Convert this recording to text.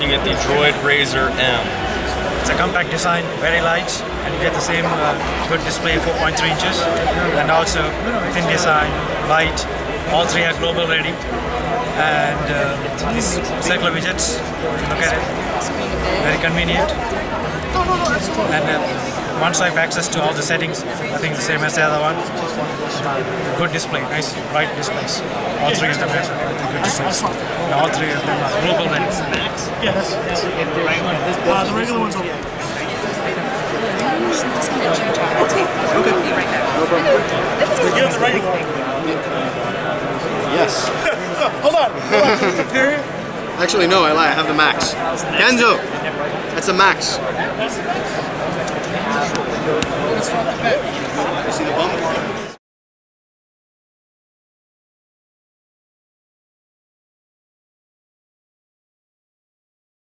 Droid Razr M. It's a compact design, very light, and you get the same uh, good display, 4.3 inches, and also thin design, light. All three are global ready, and uh, these circular widgets. Look at it, very convenient, and uh, one-swipe access to all the settings. I think the same as the other one. Good display, nice bright displays. All three of them have good displays. All three of them are global ready. Yeah, that's, that's the right one. Uh, the regular one's okay. You have the right Yes. Hold on. Hold on. Actually, no, I lie. I have the Maxx. Kenzo, that's a Maxx.